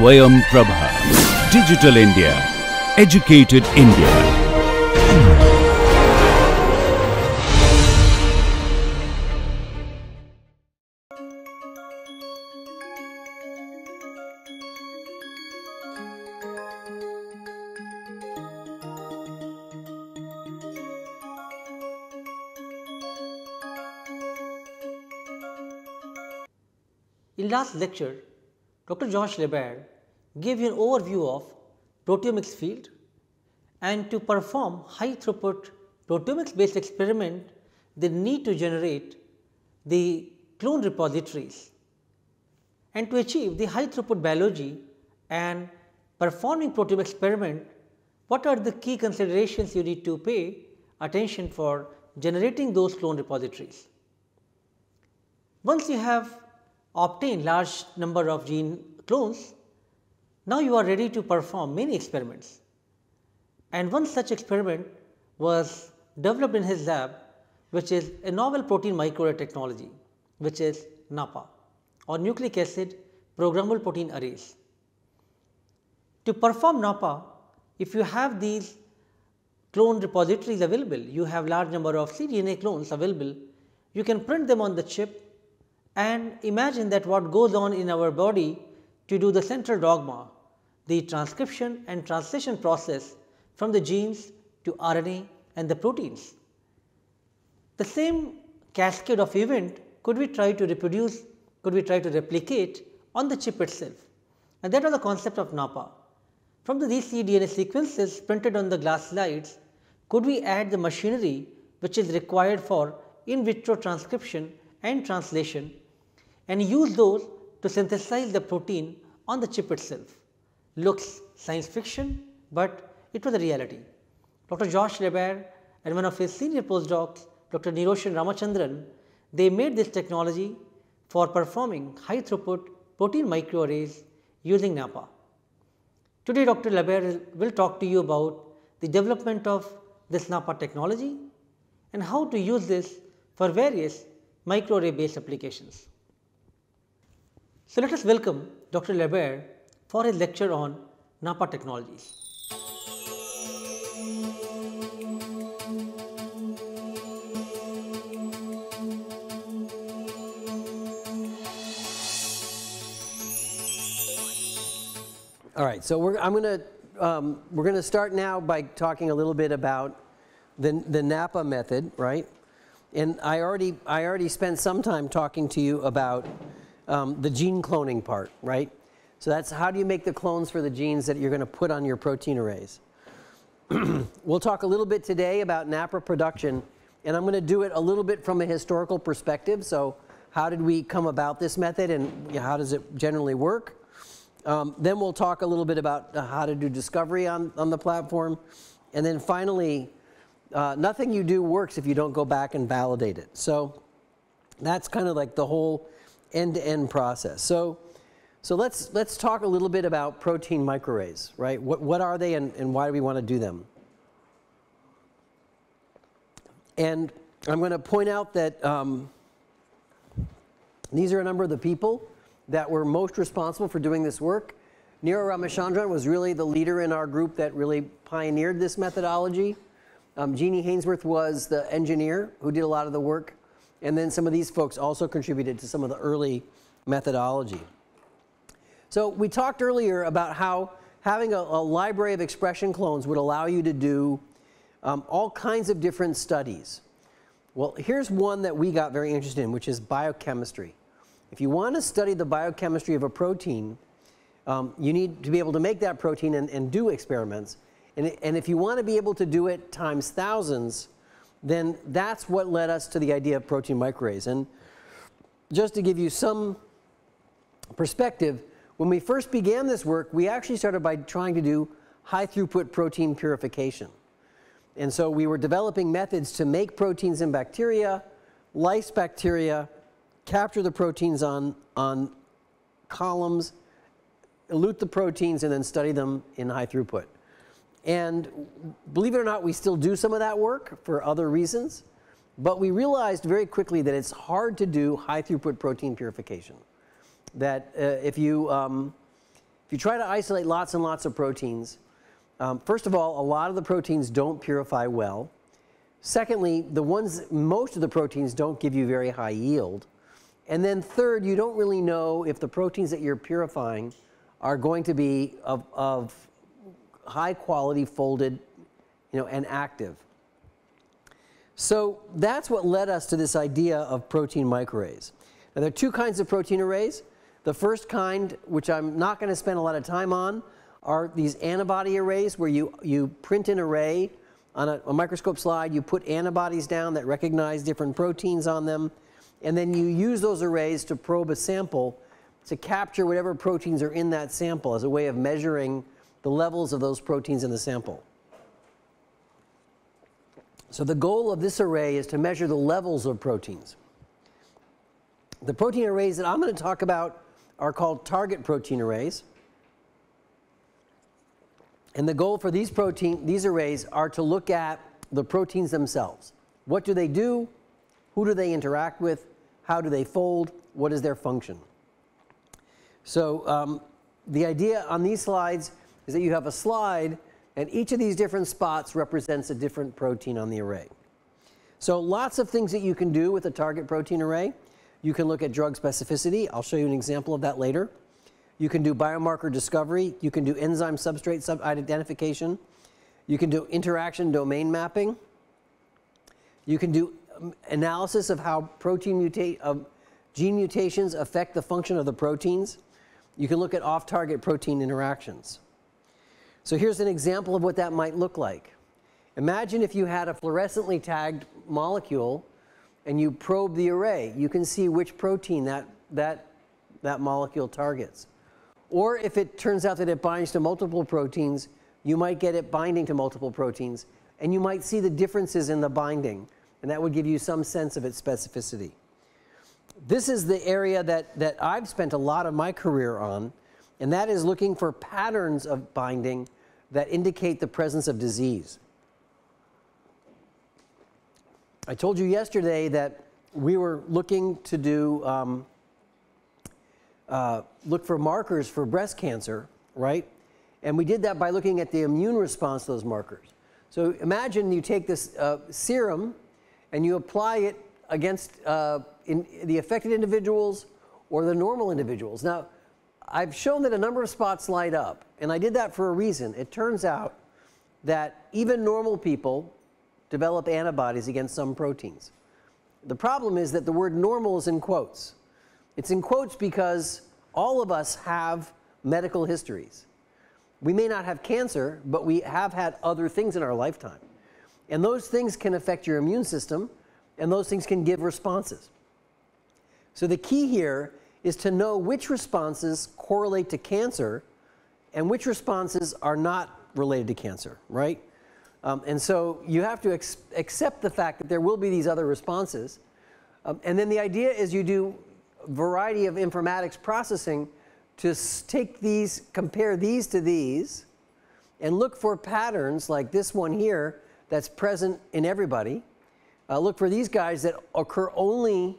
Swayam Prabha. Digital India. Educated India. In last lecture, Dr. Josh LaBaer gave you an overview of proteomics field and to perform high throughput proteomics based experiment they need to generate the clone repositories and to achieve the high throughput biology and performing proteome experiment what are the key considerations you need to pay attention for generating those clone repositories. Once you have obtained large number of gene clones, now you are ready to perform many experiments. And one such experiment was developed in his lab which is a novel protein microarray technology which is NAPPA or nucleic acid programmable protein arrays. To perform NAPPA, if you have these clone repositories available, you have large number of cDNA clones available, you can print them on the chip and imagine that what goes on in our body to do the central dogma, the transcription and translation process from the genes to RNA and the proteins. The same cascade of event could we try to reproduce, could we try to replicate on the chip itself and that was the concept of NAPPA. From the these cDNA sequences printed on the glass slides, could we add the machinery which is required for in vitro transcription and translation and use those to synthesize the protein on the chip itself. Looks science fiction, but it was a reality. Dr. Josh LaBaer and one of his senior postdocs, Dr. Niroshan Ramachandran, they made this technology for performing high throughput protein microarrays using NAPPA. Today Dr. LaBaer will talk to you about the development of this NAPPA technology and how to use this for various microarray based applications. So, let us welcome Dr. LaBaer for his lecture on NAPPA technologies. All right, so we're, I'm going to um, we're going to start now by talking a little bit about the, the NAPPA method, right? And I already I already spent some time talking to you about um, the gene cloning part, right? So that's how do you make the clones for the genes that you're going to put on your protein arrays. we'll talk a little bit today about NAPPA production, and I'm going to do it a little bit from a historical perspective. So how did we come about this method, and how does it generally work? Um, then we'll talk a little bit about uh, how to do discovery on, on the platform. And then finally, uh, nothing you do works if you don't go back and validate it. So that's kind of like the whole end-to-end -end process. So, so let's, let's talk a little bit about protein microarrays, right? What, what are they and, and why do we want to do them? And I'm going to point out that um, these are a number of the people that were most responsible for doing this work. Niro Ramachandran was really the leader in our group that really pioneered this methodology. Um, Jeannie Hainsworth was the engineer who did a lot of the work. And then some of these folks also contributed to some of the early methodology. So we talked earlier about how having a, a library of expression clones would allow you to do um, all kinds of different studies. Well, here's one that we got very interested in, which is biochemistry. If you want to study the biochemistry of a protein, um, you need to be able to make that protein and, and do experiments. And, and if you want to be able to do it times thousands, then that's what led us to the idea of protein microarrays. And just to give you some perspective, when we first began this work, we actually started by trying to do high throughput protein purification. And so we were developing methods to make proteins in bacteria, lyse bacteria, capture the proteins on, on columns, elute the proteins, and then study them in high throughput. And believe it or not, we still do some of that work for other reasons. But we realized very quickly that it's hard to do high throughput protein purification. That uh, if, you, um, if you try to isolate lots and lots of proteins, um, first of all, a lot of the proteins don't purify well. Secondly, the ones, most of the proteins don't give you very high yield. And then third, you don't really know if the proteins that you're purifying are going to be of, of high quality folded you know, and active. So that's what led us to this idea of protein microarrays. Now there are two kinds of protein arrays. The first kind, which I'm not going to spend a lot of time on, are these antibody arrays where you, you print an array on a, a microscope slide, you put antibodies down that recognize different proteins on them, and then you use those arrays to probe a sample to capture whatever proteins are in that sample as a way of measuring the levels of those proteins in the sample. So the goal of this array is to measure the levels of proteins. The protein arrays that I'm going to talk about are called target protein arrays. And the goal for these protein, these arrays are to look at the proteins themselves. What do they do? Who do they interact with? How do they fold? What is their function? So um, the idea on these slides is that you have a slide and each of these different spots represents a different protein on the array. So lots of things that you can do with a target protein array. You can look at drug specificity. I'll show you an example of that later. You can do biomarker discovery. You can do enzyme substrate sub identification. You can do interaction domain mapping. You can do um, analysis of how protein mutate, uh, gene mutations affect the function of the proteins. You can look at off-target protein interactions. So here's an example of what that might look like. Imagine if you had a fluorescently tagged molecule and you probe the array. You can see which protein that, that, that molecule targets. Or if it turns out that it binds to multiple proteins, you might get it binding to multiple proteins, and you might see the differences in the binding, and that would give you some sense of its specificity. This is the area that, that I've spent a lot of my career on, and that is looking for patterns of binding that indicate the presence of disease. I told you yesterday that we were looking to do um, uh, look for markers for breast cancer, right? And we did that by looking at the immune response to those markers. So imagine you take this uh, serum and you apply it against uh, in the affected individuals or the normal individuals. Now, I've shown that a number of spots light up, and I did that for a reason. It turns out that even normal people develop antibodies against some proteins. The problem is that the word normal is in quotes. It's in quotes because all of us have medical histories. We may not have cancer, but we have had other things in our lifetime. And those things can affect your immune system, and those things can give responses. So the key here is to know which responses correlate to cancer and which responses are not related to cancer, right? Um, and so you have to accept the fact that there will be these other responses. Um, and then the idea is you do a variety of informatics processing to take these, compare these to these, and look for patterns like this one here that's present in everybody. Uh, look for these guys that occur only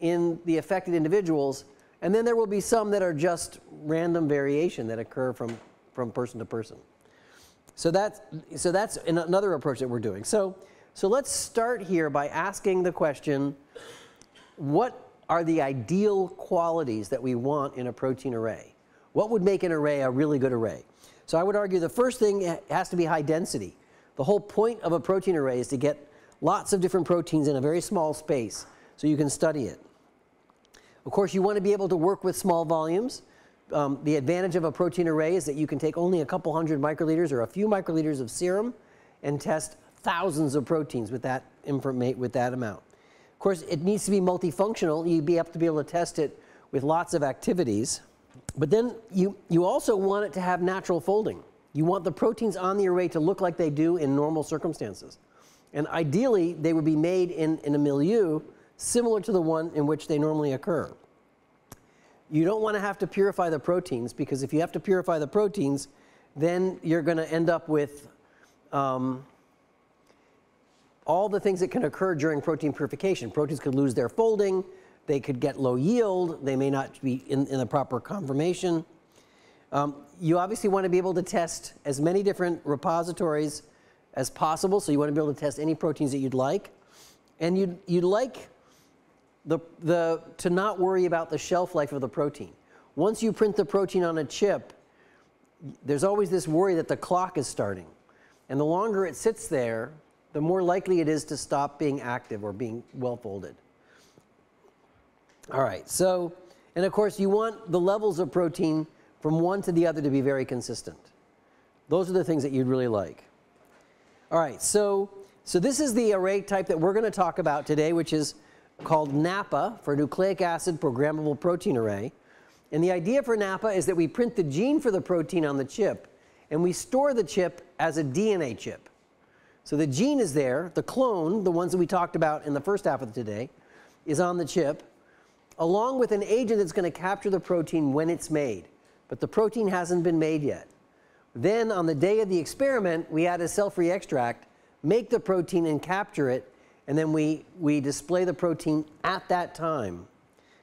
in the affected individuals, and then there will be some that are just random variation that occur from, from person to person. So that's, so that's another approach that we're doing. So, so let's start here by asking the question, what are the ideal qualities that we want in a protein array. What would make an array a really good array? So I would argue the first thing has to be high density. The whole point of a protein array is to get lots of different proteins in a very small space so you can study it. Of course, you want to be able to work with small volumes. Um, the advantage of a protein array is that you can take only a couple hundred microliters or a few microliters of serum and test thousands of proteins with that, with that amount. Of course, it needs to be multifunctional. You'd be have to be able to test it with lots of activities. But then you, you also want it to have natural folding. You want the proteins on the array to look like they do in normal circumstances. And ideally, they would be made in, in a milieu similar to the one in which they normally occur. You don't want to have to purify the proteins because if you have to purify the proteins, then you're going to end up with um, all the things that can occur during protein purification. Proteins could lose their folding, they could get low yield, they may not be in, in the proper conformation. Um, you obviously want to be able to test as many different repositories as possible. So you want to be able to test any proteins that you'd like. And you'd, you'd like the, the, to not worry about the shelf life of the protein. Once you print the protein on a chip, there's always this worry that the clock is starting. And the longer it sits there, the more likely it is to stop being active or being well folded. All right, so, and of course, you want the levels of protein from one to the other to be very consistent. Those are the things that you'd really like. All right, so, so this is the array type that we're going to talk about today, which is called NAPPA for Nucleic Acid Programmable Protein Array. And the idea for NAPPA is that we print the gene for the protein on the chip and we store the chip as a DNA chip. So the gene is there, the clone, the ones that we talked about in the first half of today, is on the chip, along with an agent that's going to capture the protein when it's made. But the protein hasn't been made yet. Then on the day of the experiment, we add a cell-free extract, make the protein and capture it, and then we, we display the protein at that time,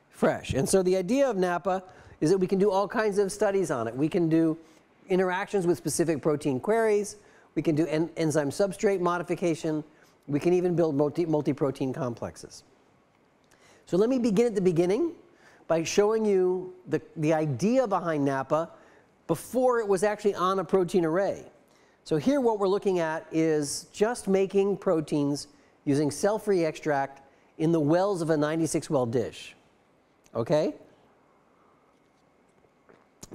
fresh. And so the idea of NAPPA is that we can do all kinds of studies on it. We can do interactions with specific protein queries. We can do en enzyme substrate modification. We can even build multi-protein complexes. So let me begin at the beginning by showing you the, the idea behind NAPPA before it was actually on a protein array. So here what we're looking at is just making proteins using cell-free extract in the wells of a 96 well dish. Okay?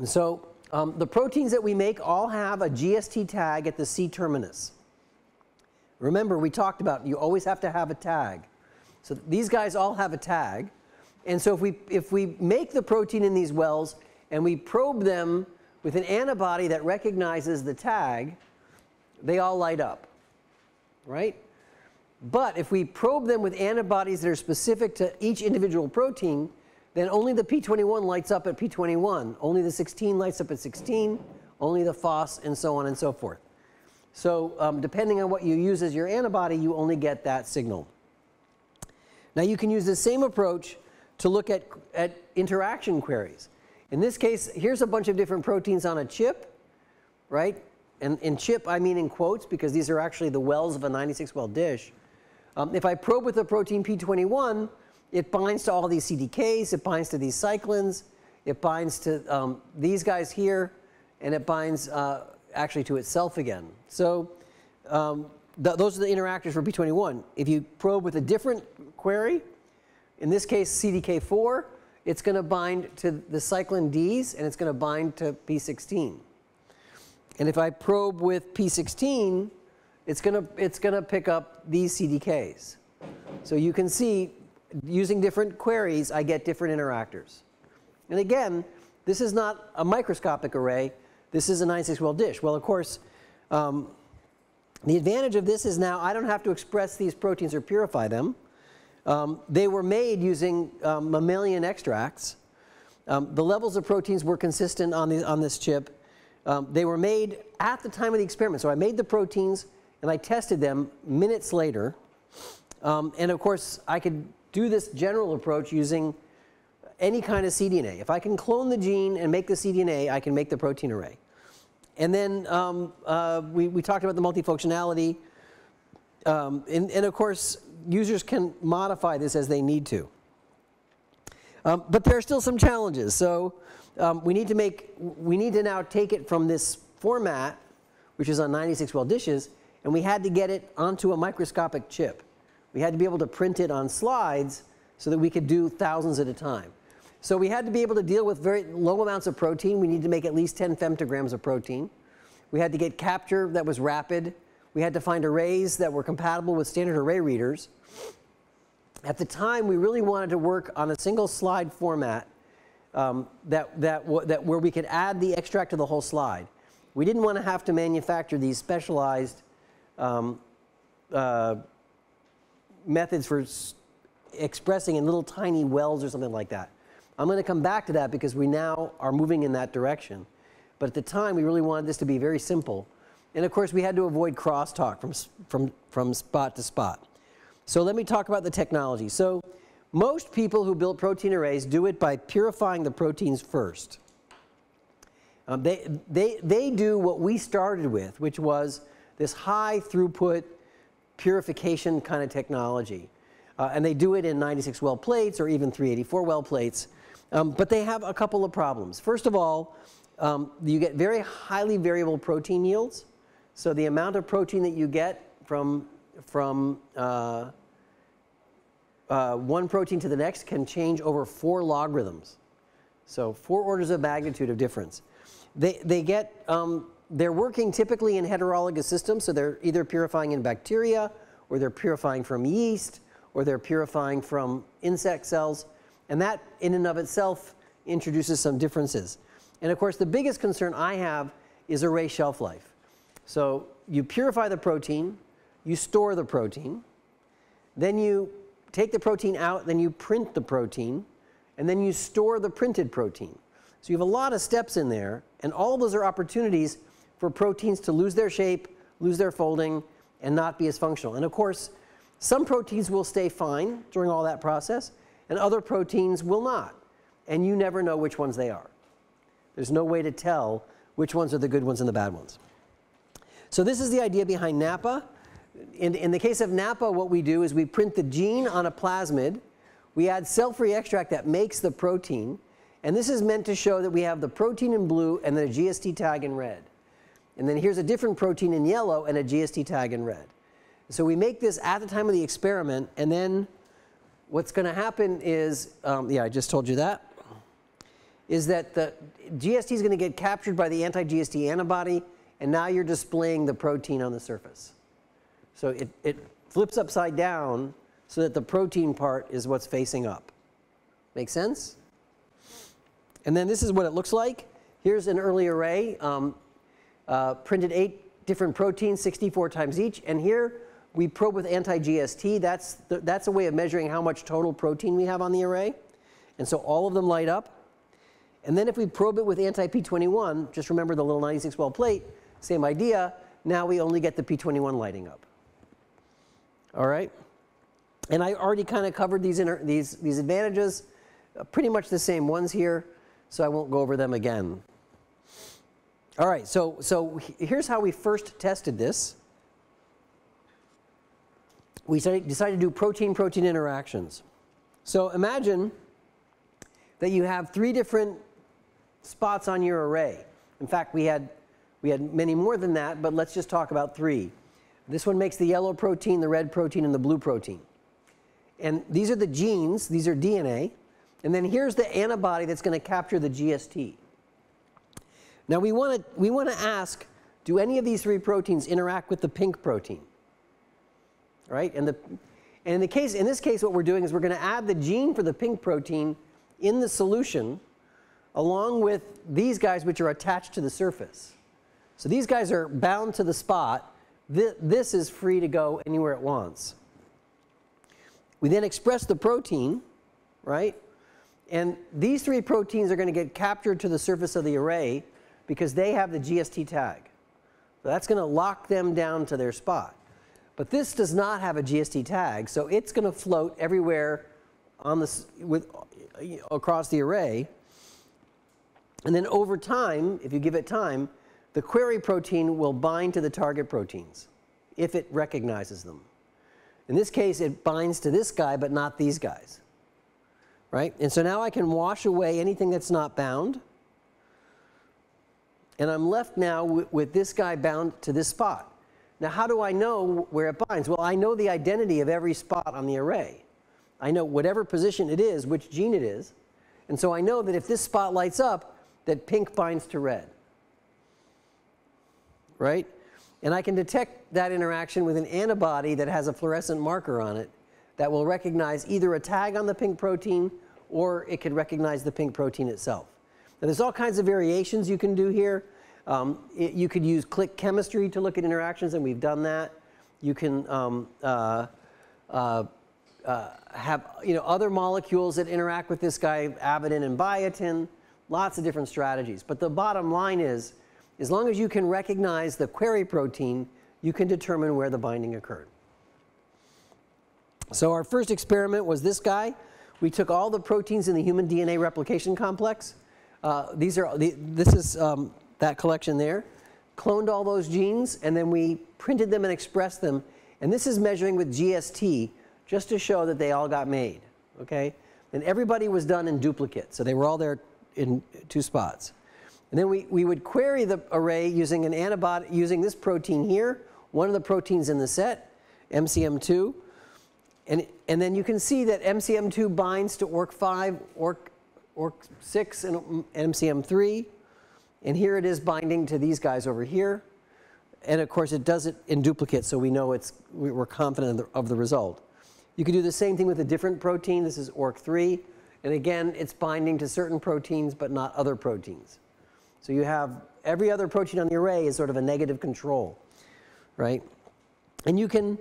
So um, the proteins that we make all have a GST tag at the C terminus. Remember, we talked about you always have to have a tag. So these guys all have a tag. And so if we, if we make the protein in these wells and we probe them with an antibody that recognizes the tag, they all light up, right? But if we probe them with antibodies that are specific to each individual protein, then only the P21 lights up at P21. Only the 16 lights up at 16. Only the FOS, and so on and so forth. So um, depending on what you use as your antibody, you only get that signal. Now you can use the same approach to look at, at interaction queries. In this case, here's a bunch of different proteins on a chip, right? And in chip, I mean in quotes because these are actually the wells of a 96 well dish. Um, if I probe with the protein P21, it binds to all these CDKs, it binds to these cyclins, it binds to um, these guys here, and it binds uh, actually to itself again. So um, th those are the interactors for P21. If you probe with a different query, in this case CDK4, it's going to bind to the cyclin Ds and it's going to bind to P16. And if I probe with P16, it's going to, it's going to pick up these CDKs. So you can see using different queries, I get different interactors. And again, this is not a microscopic array. This is a 96 well dish. Well, of course, um, the advantage of this is now I don't have to express these proteins or purify them. Um, they were made using um, mammalian extracts. Um, the levels of proteins were consistent on, the, on this chip. Um, they were made at the time of the experiment. So I made the proteins and I tested them minutes later. Um, and of course, I could do this general approach using any kind of cDNA. If I can clone the gene and make the cDNA, I can make the protein array. And then um, uh, we, we talked about the multifunctionality. Um, and, and, of course, users can modify this as they need to. Um, but there are still some challenges. So um, we need to make, we need to now take it from this format, which is on 96 well dishes, and we had to get it onto a microscopic chip. We had to be able to print it on slides so that we could do thousands at a time. So we had to be able to deal with very low amounts of protein. We need to make at least 10 femtograms of protein. We had to get capture that was rapid. We had to find arrays that were compatible with standard array readers. At the time, we really wanted to work on a single slide format um, that, that, that where we could add the extract to the whole slide. We didn't want to have to manufacture these specialized um, uh, methods for expressing in little tiny wells or something like that. I'm going to come back to that because we now are moving in that direction. But at the time, we really wanted this to be very simple. And of course, we had to avoid crosstalk from, from, from spot to spot. So let me talk about the technology. So most people who build protein arrays do it by purifying the proteins first. Um, they, they, they do what we started with, which was this high throughput purification kind of technology. Uh, and they do it in 96 well plates or even 384 well plates. Um, but they have a couple of problems. First of all, um, you get very highly variable protein yields. So the amount of protein that you get from, from uh, uh, one protein to the next can change over four logarithms. So four orders of magnitude of difference. They, they get, um, they're working typically in heterologous systems, so they're either purifying in bacteria, or they're purifying from yeast, or they're purifying from insect cells. And that in and of itself introduces some differences. And of course, the biggest concern I have is array shelf life. So you purify the protein, you store the protein, then you take the protein out, then you print the protein, and then you store the printed protein. So you have a lot of steps in there, and all those are opportunities for proteins to lose their shape, lose their folding, and not be as functional. And of course, some proteins will stay fine during all that process, and other proteins will not. And you never know which ones they are. There's no way to tell which ones are the good ones and the bad ones. So this is the idea behind NAPPA. In, in the case of NAPPA, what we do is we print the gene on a plasmid. We add cell-free extract that makes the protein. And this is meant to show that we have the protein in blue and the GST tag in red. And then here's a different protein in yellow and a GST tag in red. So we make this at the time of the experiment, and then what's going to happen is, um, yeah, I just told you that, is that the GST is going to get captured by the anti-GST antibody, and now you're displaying the protein on the surface. So it, it flips upside down so that the protein part is what's facing up. Make sense? And then this is what it looks like. Here's an early array, um, uh, printed eight different proteins, 64 times each. And here we probe with anti-GST. That's, the, that's a way of measuring how much total protein we have on the array. And so all of them light up. And then if we probe it with anti-P21, just remember the little 96 well plate, same idea. Now we only get the P21 lighting up. All right? And I already kind of covered these, inner these, these advantages, uh, pretty much the same ones here, so I won't go over them again. All right, so, so here's how we first tested this. We decided to do protein-protein interactions. So imagine that you have three different spots on your array. In fact, we had, we had many more than that, but let's just talk about three. This one makes the yellow protein, the red protein, and the blue protein. And these are the genes, these are DNA. And then here's the antibody that's going to capture the GST. Now we want to we want to ask, do any of these three proteins interact with the pink protein? Right? And the and in the case in this case what we're doing is we're going to add the gene for the pink protein in the solution along with these guys which are attached to the surface. So these guys are bound to the spot. This is free to go anywhere it wants. We then express the protein, right? And these three proteins are going to get captured to the surface of the array because they have the GST tag. So that's going to lock them down to their spot. But this does not have a GST tag, so it's going to float everywhere on the, with, uh, across the array. And then over time, if you give it time, the query protein will bind to the target proteins if it recognizes them. In this case, it binds to this guy, but not these guys. Right? And so now I can wash away anything that's not bound. And I'm left now with this guy bound to this spot. Now, how do I know where it binds? Well, I know the identity of every spot on the array. I know whatever position it is, which gene it is. And so I know that if this spot lights up, that pink binds to red right? And I can detect that interaction with an antibody that has a fluorescent marker on it that will recognize either a tag on the pink protein or it can recognize the pink protein itself. Now there's all kinds of variations you can do here. Um, it, you could use click chemistry to look at interactions and we've done that. You can um, uh, uh, uh, have you know, other molecules that interact with this guy, avidin and biotin, lots of different strategies. But the bottom line is as long as you can recognize the query protein, you can determine where the binding occurred. So our first experiment was this guy. We took all the proteins in the human DNA replication complex. Uh, these are, the, this is um, that collection there. Cloned all those genes and then we printed them and expressed them. And this is measuring with GST just to show that they all got made, okay? And everybody was done in duplicate, so they were all there in two spots. And then we, we would query the array using an antibody, using this protein here, one of the proteins in the set, MCM2. And, and then you can see that MCM2 binds to ORC5, ORC, ORC6, and MCM3. And here it is binding to these guys over here. And of course, it does it in duplicate, so we know it's, we're confident of the, of the result. You could do the same thing with a different protein. This is ORC3. And again, it's binding to certain proteins, but not other proteins. So you have every other protein on the array is sort of a negative control, right? And you can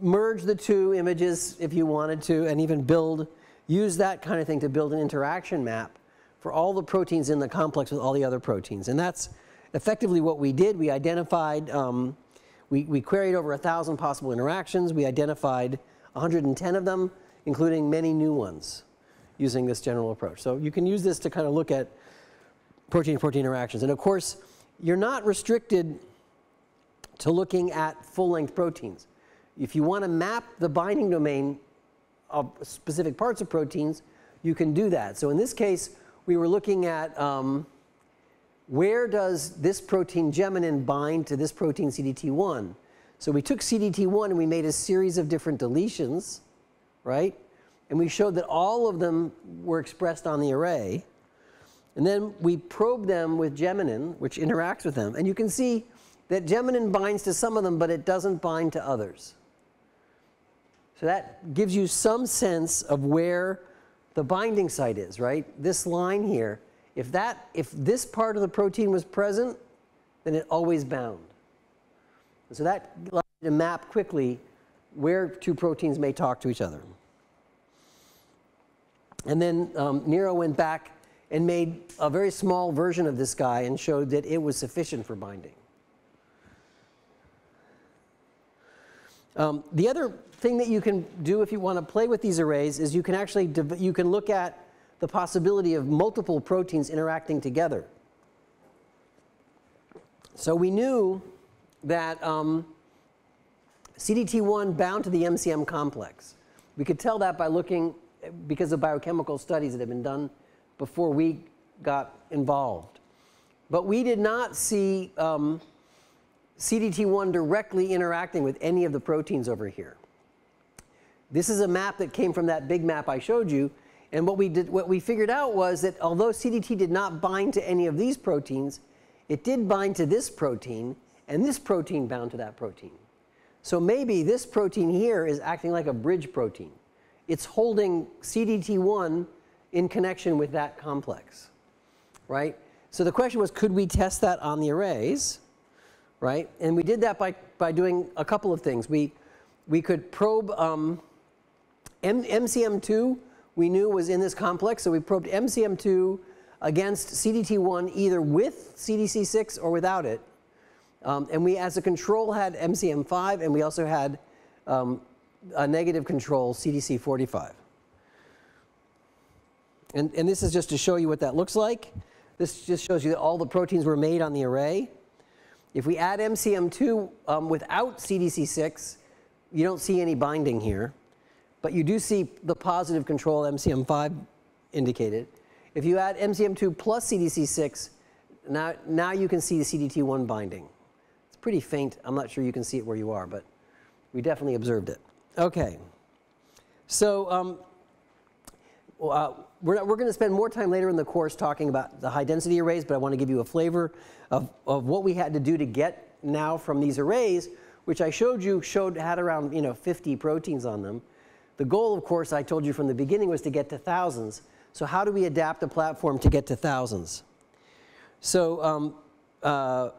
merge the two images if you wanted to and even build, use that kind of thing to build an interaction map for all the proteins in the complex with all the other proteins. And that's effectively what we did. We identified, um, we, we queried over a thousand possible interactions. We identified 110 of them, including many new ones using this general approach. So you can use this to kind of look at protein-protein interactions. And of course, you're not restricted to looking at full-length proteins. If you want to map the binding domain of specific parts of proteins, you can do that. So in this case, we were looking at um, where does this protein geminin bind to this protein CDT1? So we took CDT1 and we made a series of different deletions, right? And we showed that all of them were expressed on the array. And then we probe them with geminin, which interacts with them. And you can see that geminin binds to some of them, but it doesn't bind to others. So that gives you some sense of where the binding site is, right? This line here, if, that, if this part of the protein was present, then it always bound. So that allows you to map quickly where two proteins may talk to each other. And then um, Niro went back and made a very small version of this guy and showed that it was sufficient for binding. Um, the other thing that you can do if you want to play with these arrays is you can actually you can look at the possibility of multiple proteins interacting together. So we knew that um, CDT1 bound to the MCM complex. We could tell that by looking because of biochemical studies that have been done before we got involved. But we did not see um, CDT1 directly interacting with any of the proteins over here. This is a map that came from that big map I showed you. And what we, did, what we figured out was that although CDT did not bind to any of these proteins, it did bind to this protein, and this protein bound to that protein. So maybe this protein here is acting like a bridge protein it's holding CDT1 in connection with that complex, right? So the question was, could we test that on the arrays, right? And we did that by, by doing a couple of things. We, we could probe um, M MCM2 we knew was in this complex, so we probed MCM2 against CDT1 either with CDC6 or without it. Um, and we, as a control, had MCM5, and we also had um, a negative control CDC 45. And, and this is just to show you what that looks like. This just shows you that all the proteins were made on the array. If we add MCM2 um, without CDC6, you don't see any binding here. But you do see the positive control MCM5 indicated. If you add MCM2 plus CDC6, now, now you can see the CDT1 binding. It's pretty faint. I'm not sure you can see it where you are, but we definitely observed it. Okay. So um, uh, we're, we're going to spend more time later in the course talking about the high density arrays, but I want to give you a flavor of, of what we had to do to get now from these arrays, which I showed you showed had around you know 50 proteins on them. The goal, of course, I told you from the beginning was to get to thousands. So how do we adapt a platform to get to thousands? So um, uh,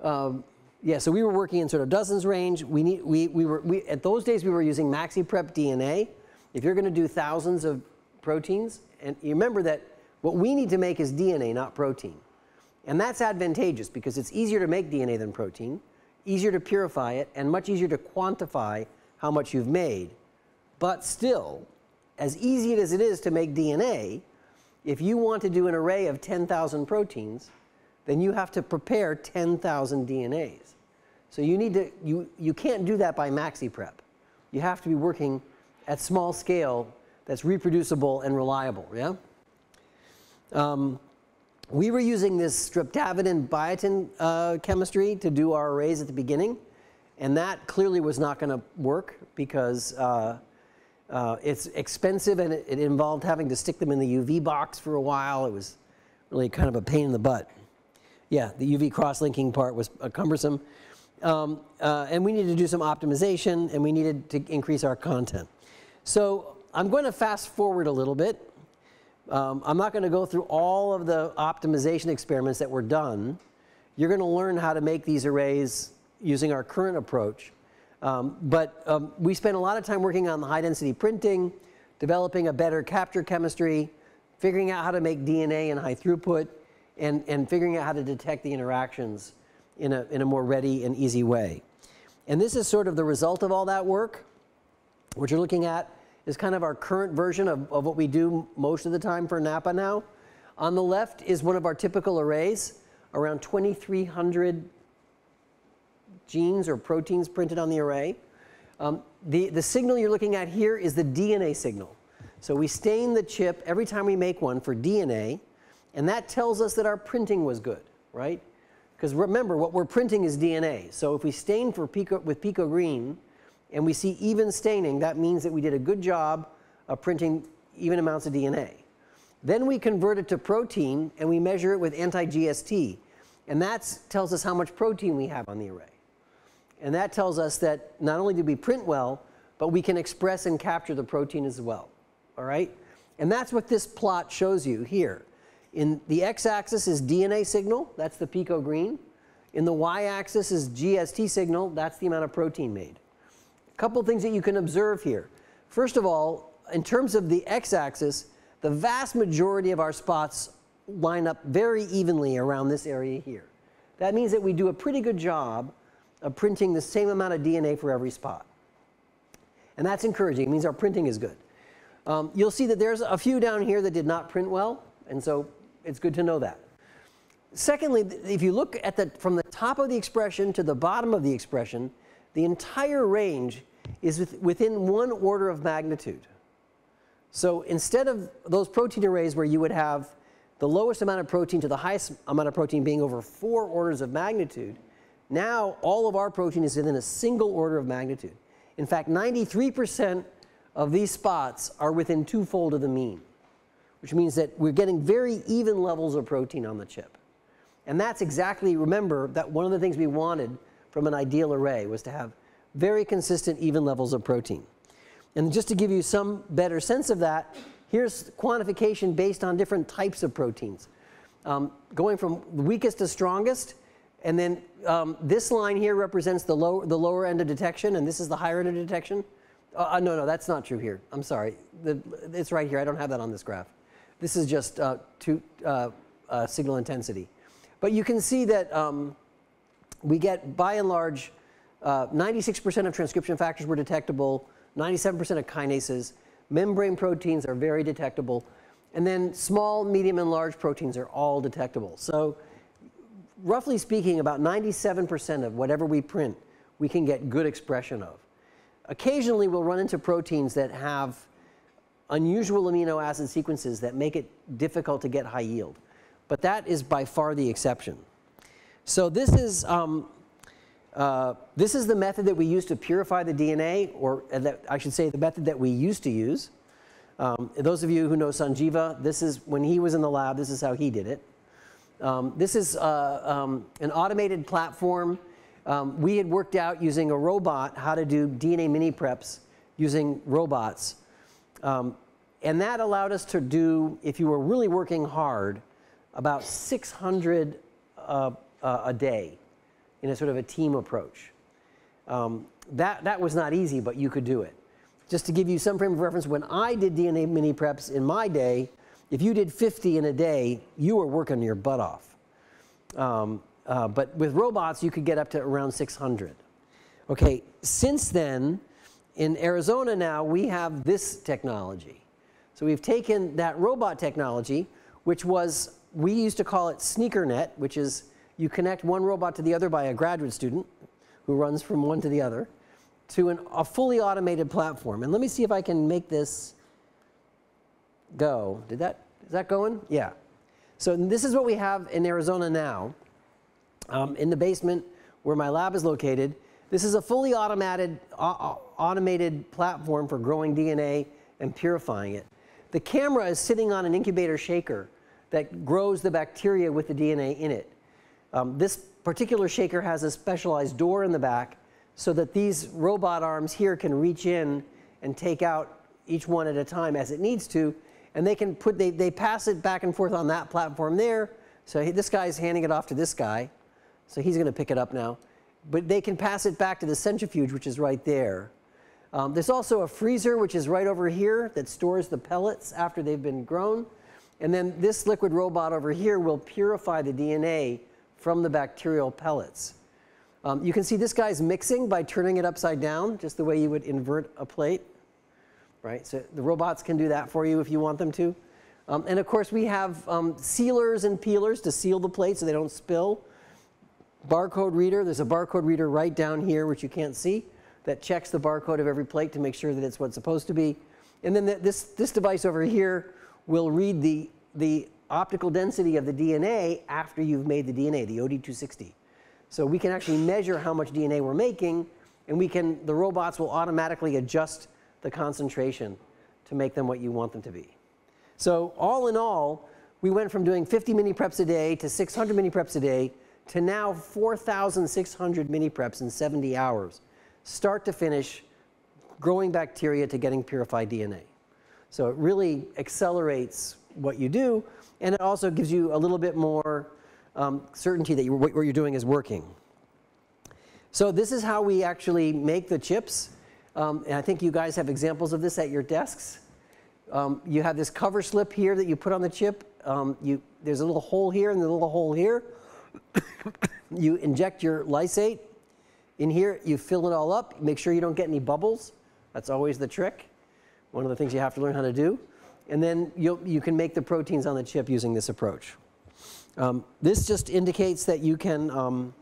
um, yeah, so we were working in sort of dozens range. We, need, we, we were, we, at those days, we were using MaxiPrep DNA. If you're going to do thousands of proteins, and you remember that what we need to make is DNA, not protein. And that's advantageous because it's easier to make DNA than protein, easier to purify it, and much easier to quantify how much you've made. But still, as easy as it is to make DNA, if you want to do an array of 10,000 proteins, then you have to prepare 10,000 DNAs. So you need to, you, you can't do that by maxi prep. You have to be working at small scale that's reproducible and reliable, yeah? Um, we were using this streptavidin biotin uh, chemistry to do our arrays at the beginning, and that clearly was not going to work because uh, uh, it's expensive and it, it, involved having to stick them in the UV box for a while. It was really kind of a pain in the butt. Yeah, the UV cross-linking part was uh, cumbersome. Um, uh, and we needed to do some optimization and we needed to increase our content. So I'm going to fast forward a little bit. Um, I'm not going to go through all of the optimization experiments that were done. You're going to learn how to make these arrays using our current approach. Um, but um, we spent a lot of time working on the high density printing, developing a better capture chemistry, figuring out how to make DNA in high throughput, and, and figuring out how to detect the interactions in a, in a more ready and easy way. And this is sort of the result of all that work. What you're looking at is kind of our current version of, of what we do most of the time for NAPPA now. On the left is one of our typical arrays, around 2,300 genes or proteins printed on the array. Um, the, the signal you're looking at here is the DNA signal. So we stain the chip every time we make one for DNA, and that tells us that our printing was good, right? Because remember, what we're printing is DNA. So if we stain for pico, with PicoGreen, and we see even staining, that means that we did a good job of printing even amounts of DNA. Then we convert it to protein and we measure it with anti-GST. And that tells us how much protein we have on the array. And that tells us that not only do we print well, but we can express and capture the protein as well. All right? And that's what this plot shows you here. In the x-axis is DNA signal, that's the PicoGreen. In the y-axis is GST signal, that's the amount of protein made couple things that you can observe here. First of all, in terms of the x-axis, the vast majority of our spots line up very evenly around this area here. That means that we do a pretty good job of printing the same amount of DNA for every spot. And that's encouraging. It means our printing is good. Um, you'll see that there's a few down here that did not print well, and so it's good to know that. Secondly, if you look at the, from the top of the expression to the bottom of the expression, the entire range is within one order of magnitude. So instead of those protein arrays where you would have the lowest amount of protein to the highest amount of protein being over four orders of magnitude, now all of our protein is within a single order of magnitude. In fact, 93% of these spots are within twofold of the mean, which means that we're getting very even levels of protein on the chip. And that's exactly, remember, that one of the things we wanted from an ideal array was to have very consistent even levels of protein. And just to give you some better sense of that, here's quantification based on different types of proteins. Um, going from weakest to strongest, and then um, this line here represents the, low, the lower end of detection, and this is the higher end of detection. Uh, uh, no, no, that's not true here. I'm sorry. The, it's right here. I don't have that on this graph. This is just uh, to, uh, uh, signal intensity. But you can see that um, we get, by and large, 96% uh, of transcription factors were detectable, 97% of kinases, membrane proteins are very detectable, and then small, medium, and large proteins are all detectable. So roughly speaking, about 97% of whatever we print, we can get good expression of. Occasionally, we'll run into proteins that have unusual amino acid sequences that make it difficult to get high yield. But that is by far the exception. So this is um, uh, this is the method that we use to purify the DNA, or uh, that, I should say the method that we used to use. Um, those of you who know Sanjeeva, this is when he was in the lab, this is how he did it. Um, this is uh, um, an automated platform. Um, we had worked out using a robot how to do DNA mini preps using robots. Um, and that allowed us to do, if you were really working hard, about 600 uh, uh, a day in a sort of a team approach. Um, that, that was not easy, but you could do it. Just to give you some frame of reference, when I did DNA mini preps in my day, if you did 50 in a day, you were working your butt off. Um, uh, but with robots, you could get up to around 600. Okay, since then, in Arizona now, we have this technology. So we've taken that robot technology, which was, we used to call it SneakerNet, which is you connect one robot to the other by a graduate student who runs from one to the other, to an, a fully automated platform. And let me see if I can make this go. Did that, is that going? Yeah. So this is what we have in Arizona now, um, in the basement where my lab is located. This is a fully automated, uh, automated platform for growing DNA and purifying it. The camera is sitting on an incubator shaker that grows the bacteria with the DNA in it. Um, this particular shaker has a specialized door in the back so that these robot arms here can reach in and take out each one at a time as it needs to. And they can put, they, they pass it back and forth on that platform there. So this guy's handing it off to this guy. So he's going to pick it up now. But they can pass it back to the centrifuge, which is right there. Um, there's also a freezer, which is right over here, that stores the pellets after they've been grown. And then this liquid robot over here will purify the DNA from the bacterial pellets. Um, you can see this guy's mixing by turning it upside down, just the way you would invert a plate. Right? So the robots can do that for you if you want them to. Um, and of course, we have um, sealers and peelers to seal the plate so they don't spill. Barcode reader, there's a barcode reader right down here, which you can't see, that checks the barcode of every plate to make sure that it's what's supposed to be. And then the, this, this device over here will read the, the optical density of the DNA after you've made the DNA, the OD260. So we can actually measure how much DNA we're making, and we can, the robots will automatically adjust the concentration to make them what you want them to be. So all in all, we went from doing 50 mini preps a day to 600 mini preps a day to now 4,600 mini preps in 70 hours, start to finish, growing bacteria to getting purified DNA. So it really accelerates what you do, and it also gives you a little bit more um, certainty that you, what you're doing is working. So this is how we actually make the chips. Um, and I think you guys have examples of this at your desks. Um, you have this cover slip here that you put on the chip. Um, you, there's a little hole here and a little hole here. you inject your lysate in here. You fill it all up. Make sure you don't get any bubbles. That's always the trick. One of the things you have to learn how to do. And then you can make the proteins on the chip using this approach. Um, this just indicates that you can um,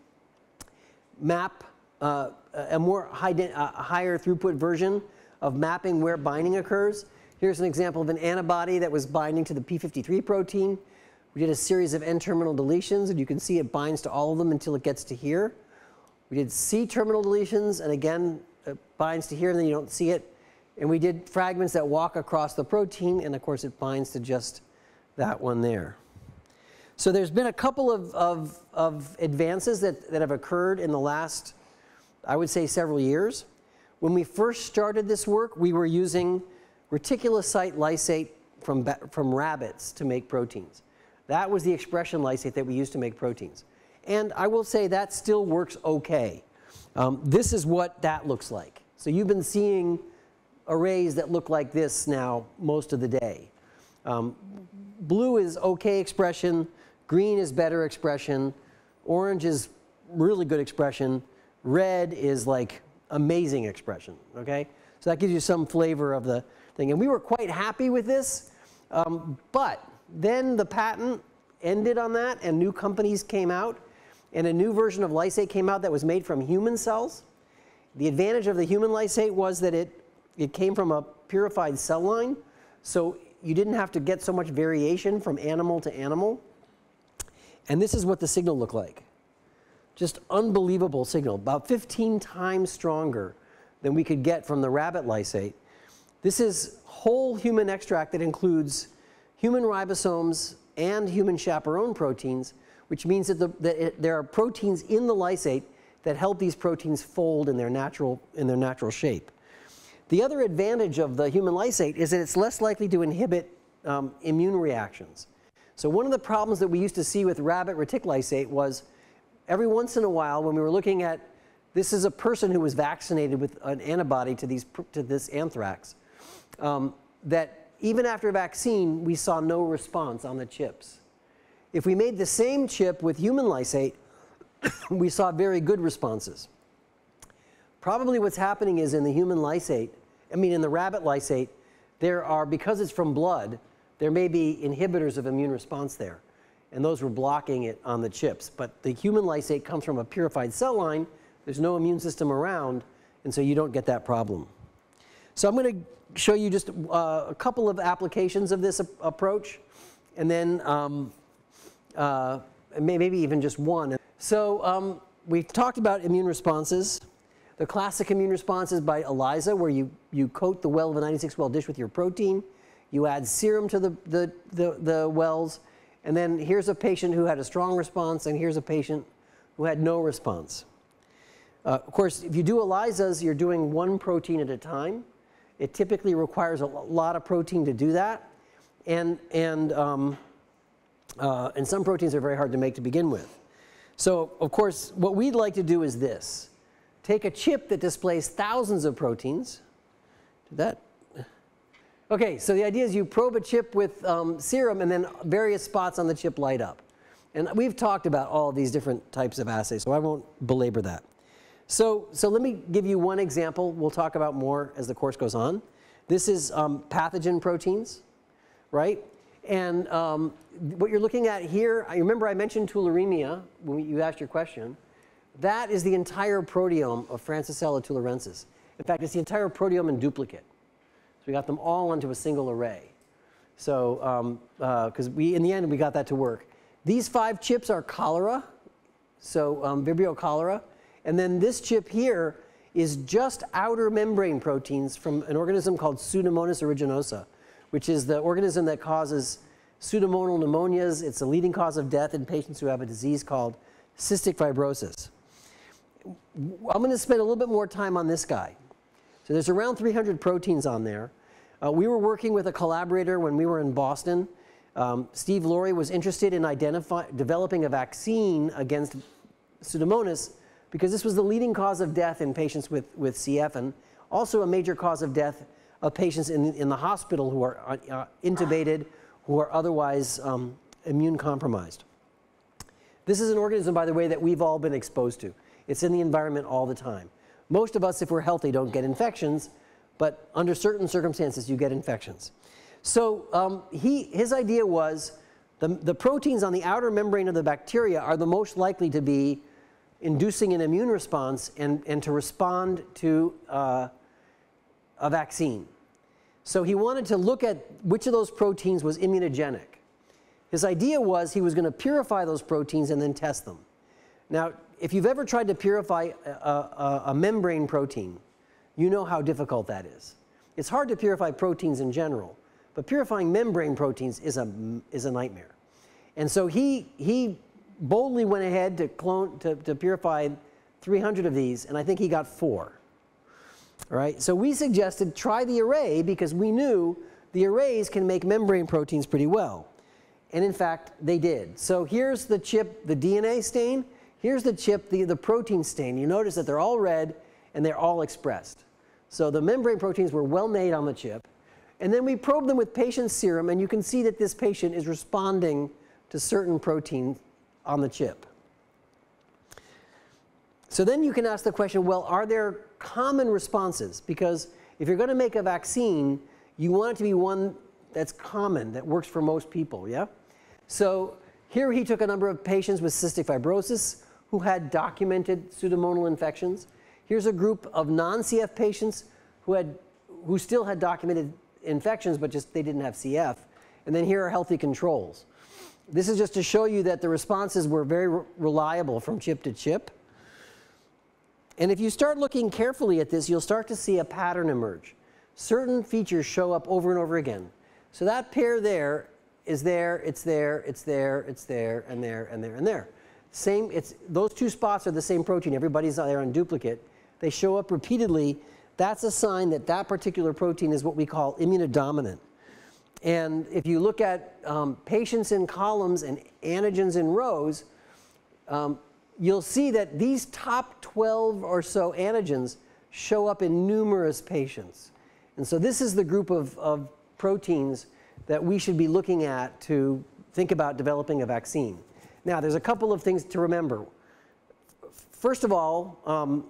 map uh, a more high uh, higher throughput version of mapping where binding occurs. Here's an example of an antibody that was binding to the P53 protein. We did a series of N-terminal deletions, and you can see it binds to all of them until it gets to here. We did C-terminal deletions, and again, it binds to here, and then you don't see it. And we did fragments that walk across the protein, and of course, it binds to just that one there. So there's been a couple of, of, of advances that, that have occurred in the last, I would say, several years. When we first started this work, we were using reticulocyte lysate from, from rabbits to make proteins. That was the expression lysate that we used to make proteins. And I will say that still works okay. Um, this is what that looks like. So you've been seeing arrays that look like this now most of the day. Um, blue is okay expression. Green is better expression. Orange is really good expression. Red is like amazing expression, okay? So that gives you some flavor of the thing. And we were quite happy with this, um, but then the patent ended on that and new companies came out and a new version of lysate came out that was made from human cells. The advantage of the human lysate was that it, it came from a purified cell line, so you didn't have to get so much variation from animal to animal. And this is what the signal looked like. Just unbelievable signal, about 15 times stronger than we could get from the rabbit lysate. This is whole human extract that includes human ribosomes and human chaperone proteins, which means that, the, that it, there are proteins in the lysate that help these proteins fold in their natural, in their natural shape. The other advantage of the human lysate is that it's less likely to inhibit um, immune reactions. So one of the problems that we used to see with rabbit reticulysate was every once in a while when we were looking at this is a person who was vaccinated with an antibody to, these, to this anthrax, um, that even after a vaccine, we saw no response on the chips. If we made the same chip with human lysate, we saw very good responses. Probably what's happening is in the human lysate, I mean in the rabbit lysate, there are, because it's from blood, there may be inhibitors of immune response there. And those were blocking it on the chips. But the human lysate comes from a purified cell line. There's no immune system around, and so you don't get that problem. So I'm going to show you just uh, a couple of applications of this approach, and then um, uh, maybe even just one. So um, we've talked about immune responses. The classic immune response is by ELISA, where you, you coat the well of a 96 well dish with your protein. You add serum to the, the, the, the wells, and then here's a patient who had a strong response, and here's a patient who had no response. Uh, of course, if you do ELISAs, you're doing one protein at a time. It typically requires a lot of protein to do that. And, and, um, uh, and some proteins are very hard to make to begin with. So, of course, what we'd like to do is this. Take a chip that displays thousands of proteins. Did that Okay, so the idea is you probe a chip with um, serum and then various spots on the chip light up. And we've talked about all these different types of assays, so I won't belabor that. So, so let me give you one example. We'll talk about more as the course goes on. This is um, pathogen proteins, right? And um, what you're looking at here, I remember I mentioned tularemia when you asked your question. That is the entire proteome of Francisella tularensis. In fact, it's the entire proteome in duplicate. So we got them all onto a single array. So, because um, uh, we, in the end, we got that to work. These five chips are cholera, so um, Vibrio cholera. And then this chip here is just outer membrane proteins from an organism called Pseudomonas aeruginosa, which is the organism that causes pseudomonal pneumonias. It's the leading cause of death in patients who have a disease called cystic fibrosis. I'm going to spend a little bit more time on this guy. So there's around 300 proteins on there. Uh, we were working with a collaborator when we were in Boston. Um, Steve Lory was interested in developing a vaccine against Pseudomonas because this was the leading cause of death in patients with, with CF and also a major cause of death of patients in, in the hospital who are uh, uh, intubated, who are otherwise um, immune compromised. This is an organism, by the way, that we've all been exposed to. It's in the environment all the time. Most of us, if we're healthy, don't get infections, but under certain circumstances, you get infections. So um, he, his idea was the, the proteins on the outer membrane of the bacteria are the most likely to be inducing an immune response and, and to respond to uh, a vaccine. So he wanted to look at which of those proteins was immunogenic. His idea was he was going to purify those proteins and then test them. Now, if you've ever tried to purify a, a, a, membrane protein, you know how difficult that is. It's hard to purify proteins in general, but purifying membrane proteins is a, is a nightmare. And so he, he boldly went ahead to, clone, to, to purify 300 of these, and I think he got four. Right, so we suggested try the array because we knew the arrays can make membrane proteins pretty well. And in fact, they did. So here's the chip, the DNA stain. Here's the chip, the, the protein stain. You notice that they're all red and they're all expressed. So the membrane proteins were well made on the chip. And then we probed them with patient serum, and you can see that this patient is responding to certain proteins on the chip. So then you can ask the question, well, are there common responses? Because if you're going to make a vaccine, you want it to be one that's common, that works for most people, yeah? So here he took a number of patients with cystic fibrosis who had documented pseudomonal infections. Here's a group of non-CF patients who, had, who still had documented infections, but just they didn't have CF. And then here are healthy controls. This is just to show you that the responses were very re reliable from chip to chip. And if you start looking carefully at this, you'll start to see a pattern emerge. Certain features show up over and over again. So that pair there is there, it's there, it's there, it's there, and there, and there, and there. Same, it's, those two spots are the same protein. Everybody's there on duplicate. They show up repeatedly. That's a sign that that particular protein is what we call immunodominant. And if you look at um, patients in columns and antigens in rows, um, you'll see that these top 12 or so antigens show up in numerous patients. And so this is the group of, of proteins that we should be looking at to think about developing a vaccine. Now, there's a couple of things to remember. First of all, um,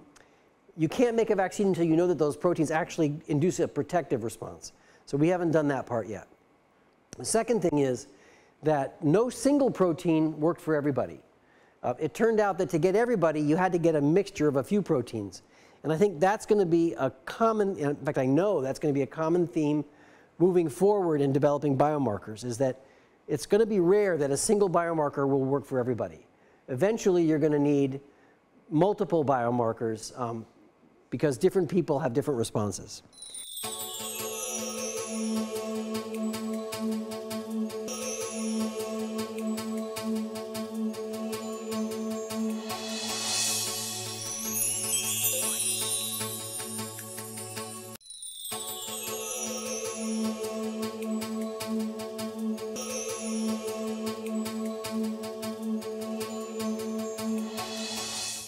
you can't make a vaccine until you know that those proteins actually induce a protective response. So we haven't done that part yet. The second thing is that no single protein worked for everybody. Uh, it turned out that to get everybody, you had to get a mixture of a few proteins. And I think that's going to be a common, in fact, I know that's going to be a common theme moving forward in developing biomarkers is that it's going to be rare that a single biomarker will work for everybody. Eventually, you're going to need multiple biomarkers um, because different people have different responses.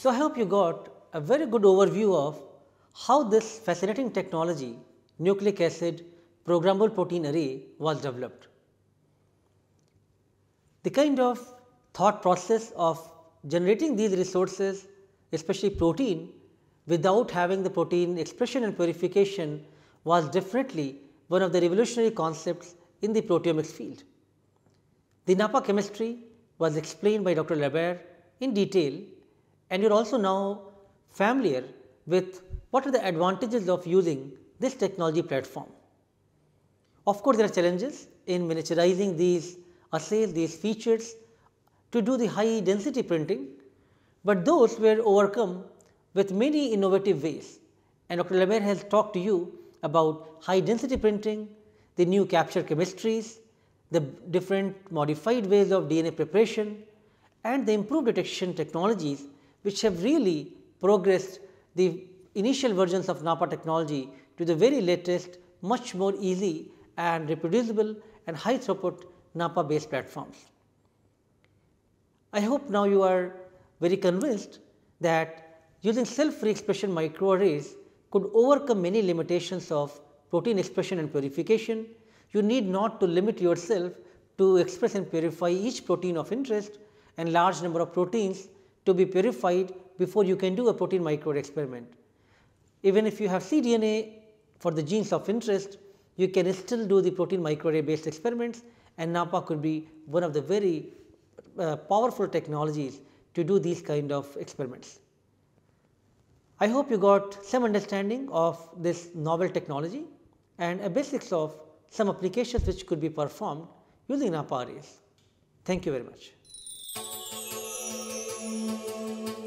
So I hope you got a very good overview of how this fascinating technology, nucleic acid programmable protein array was developed. The kind of thought process of generating these resources, especially protein, without having the protein expression and purification was definitely one of the revolutionary concepts in the proteomics field. The NAPPA chemistry was explained by Dr. LaBaer in detail and you are also now familiar with what are the advantages of using this technology platform. Of course, there are challenges in miniaturizing these assays, these features to do the high density printing, but those were overcome with many innovative ways. And Dr. LaBaer has talked to you about high density printing, the new capture chemistries, the different modified ways of DNA preparation and the improved detection technologies which have really progressed the initial versions of NAPPA technology to the very latest much more easy and reproducible and high throughput NAPPA based platforms. I hope now you are very convinced that using cell free expression microarrays could overcome many limitations of protein expression and purification. You need not to limit yourself to express and purify each protein of interest and large number of proteins to be purified before you can do a protein microarray experiment. Even if you have cDNA for the genes of interest, you can still do the protein microarray based experiments and NAPPA could be one of the very uh, powerful technologies to do these kind of experiments. I hope you got some understanding of this novel technology and a basics of some applications which could be performed using NAPPA arrays. Thank you very much. Música